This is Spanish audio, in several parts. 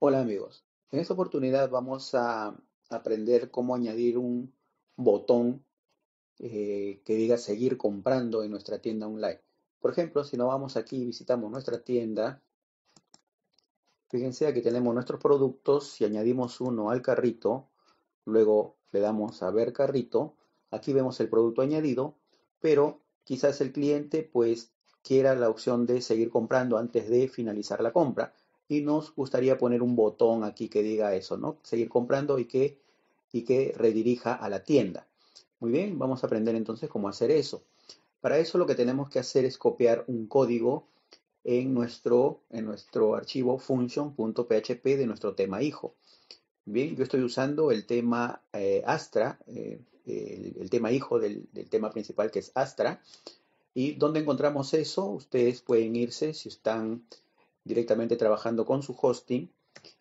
Hola amigos, en esta oportunidad vamos a aprender cómo añadir un botón eh, que diga seguir comprando en nuestra tienda online. Por ejemplo, si nos vamos aquí y visitamos nuestra tienda, fíjense aquí tenemos nuestros productos, si añadimos uno al carrito, luego le damos a ver carrito, aquí vemos el producto añadido, pero quizás el cliente pues quiera la opción de seguir comprando antes de finalizar la compra y nos gustaría poner un botón aquí que diga eso, ¿no? Seguir comprando y que, y que redirija a la tienda. Muy bien, vamos a aprender entonces cómo hacer eso. Para eso lo que tenemos que hacer es copiar un código en nuestro, en nuestro archivo function.php de nuestro tema hijo. Bien, yo estoy usando el tema eh, Astra, eh, el, tema hijo del, del, tema principal que es Astra. ¿Y dónde encontramos eso? Ustedes pueden irse, si están directamente trabajando con su hosting,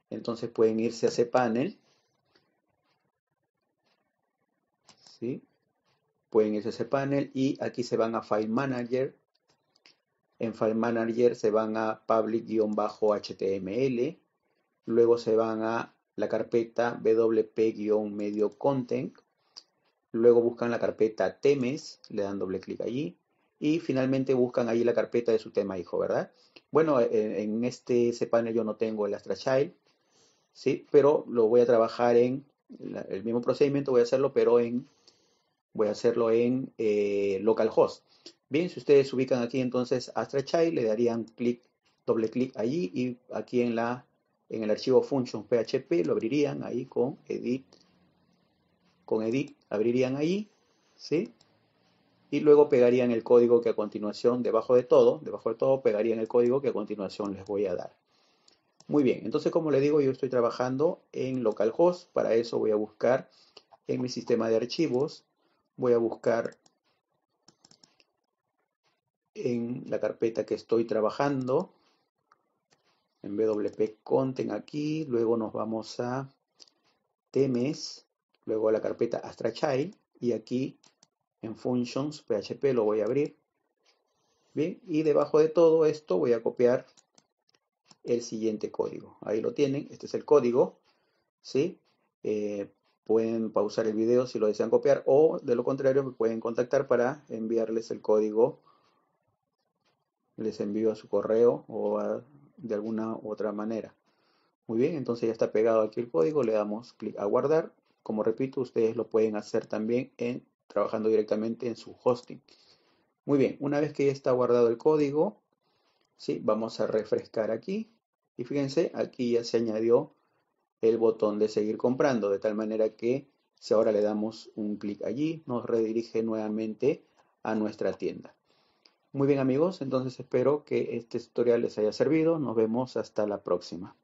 entonces pueden irse a ese panel. ¿sí? Pueden irse a ese panel y aquí se van a File Manager. En File Manager se van a public-html. Luego se van a la carpeta wp-medio content. Luego buscan la carpeta temes, le dan doble clic allí. Y finalmente buscan ahí la carpeta de su tema hijo, ¿verdad? Bueno, eh, en este panel yo no tengo el Astra Child, ¿sí? Pero lo voy a trabajar en el mismo procedimiento, voy a hacerlo, pero en voy a hacerlo en eh, localhost. Bien, si ustedes ubican aquí entonces Astra Child, le darían clic, doble clic allí y aquí en la en el archivo function php lo abrirían ahí con edit con edit abrirían ahí, ¿sí? Y luego pegarían el código que a continuación, debajo de todo, debajo de todo pegarían el código que a continuación les voy a dar. Muy bien, entonces como le digo, yo estoy trabajando en localhost, para eso voy a buscar en mi sistema de archivos, voy a buscar en la carpeta que estoy trabajando, en WP Content aquí, luego nos vamos a temes, luego a la carpeta Astra Child y aquí en functions PHP lo voy a abrir. Bien, y debajo de todo esto voy a copiar el siguiente código. Ahí lo tienen, este es el código, ¿sí? Eh, pueden pausar el video si lo desean copiar o de lo contrario me pueden contactar para enviarles el código. Les envío a su correo o de alguna otra manera. Muy bien, entonces ya está pegado aquí el código, le damos clic a guardar. Como repito, ustedes lo pueden hacer también en trabajando directamente en su hosting. Muy bien, una vez que ya está guardado el código, ¿sí? vamos a refrescar aquí. Y fíjense, aquí ya se añadió el botón de seguir comprando, de tal manera que si ahora le damos un clic allí, nos redirige nuevamente a nuestra tienda. Muy bien amigos, entonces espero que este tutorial les haya servido. Nos vemos hasta la próxima.